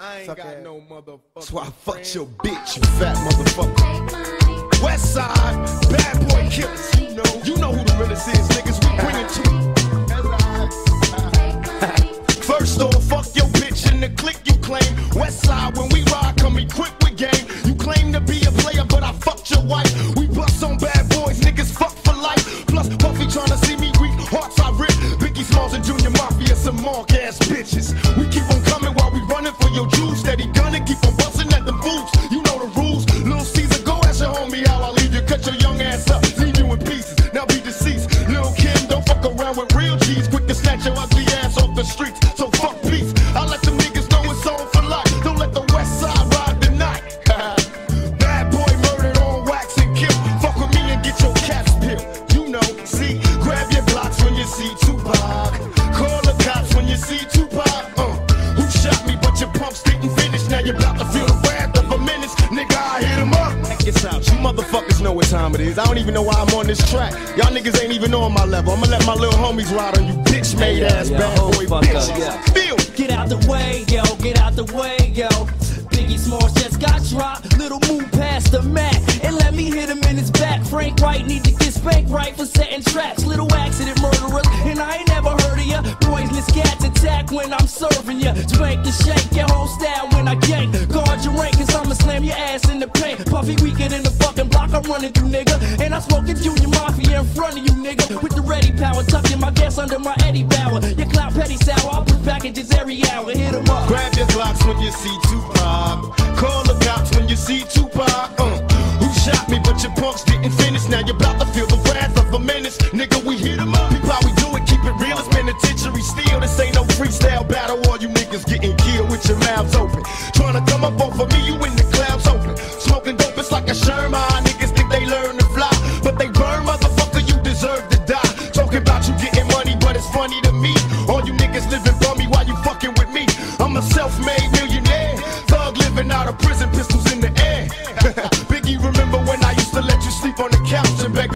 I ain't Suck got no motherfucker. That's why I fucked your bitch, you fat motherfucker. West side, bad boy killers. You know, you know who the realest is, niggas. We bring it to you. First off, fuck your bitch and the click you claim. West side, when we ride, come equipped with game. You claim to be a player, but I fucked your wife. We bust on bad boys, niggas fuck for life. Plus, Puffy tryna see me weak, hearts I rip. Biggie Smalls and Junior Mafia, some mark ass bitches. Keep on busting at them fools. You know the rules. Little Caesar, go ask your homie how I leave you. Cut your young ass up, leave you in pieces. Now be deceased. Little Kim, don't fuck around with real G's. Quick to snatch your ugly ass off the streets. Motherfuckers know what time it is. I don't even know why I'm on this track. Y'all niggas ain't even on my level. I'ma let my little homies ride on you bitch made ass yeah, bad hold boy fuck bitches. yeah. Feel Get out the way, yo, get out the way, yo. Biggie Smalls just got dropped. Little move past the mat and let me hit him in his back. Frank White need to get spanked right for setting traps. Little accident murderers, and I ain't never heard of ya. Poisonous cats attack when I'm serving ya. Spank the shake, your whole style when I gank. Guard your rank, cause I'ma slam your ass in the paint. Puffy weaker than the fucking block I'm running through, nigga. And I smoking Junior Mafia in front of you, nigga. With the ready power, tucking my gas under my Eddie Bauer. Your clout petty sour, I put packages every hour. Hit 'em up. Grab your Glocks when you see Tupac. Call the cops when you see Tupac. Uh, who shot me? But your punks didn't finish. Now you're about to feel the wrath of a menace. Nigga, we hit 'em up. Peep how we do it. Keep it real. It's penitentiary steel. This ain't no freestyle battle. All you niggas getting killed with your mouths open. Trying to come up off of me, you in the You getting money, but it's funny to me. All you niggas living